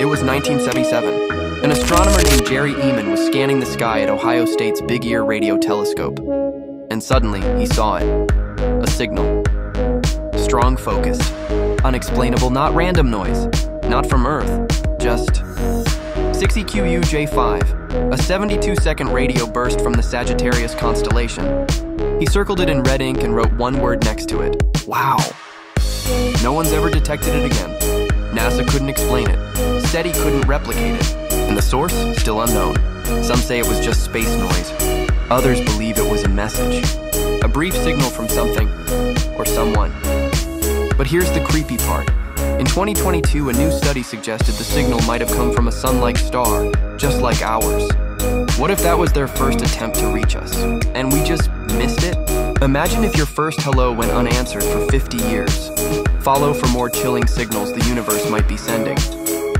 It was 1977. An astronomer named Jerry Ehman was scanning the sky at Ohio State's Big Ear Radio Telescope. And suddenly, he saw it. A signal. Strong focused. Unexplainable, not random noise. Not from Earth. Just 6EQU J5, a 72 second radio burst from the Sagittarius constellation. He circled it in red ink and wrote one word next to it Wow. No one's ever detected it again. NASA couldn't explain it. SETI couldn't replicate it. And the source? Still unknown. Some say it was just space noise. Others believe it was a message. A brief signal from something or someone. But here's the creepy part. In 2022, a new study suggested the signal might have come from a sun-like star, just like ours. What if that was their first attempt to reach us, and we just missed it? Imagine if your first hello went unanswered for 50 years. Follow for more chilling signals the universe might be sending.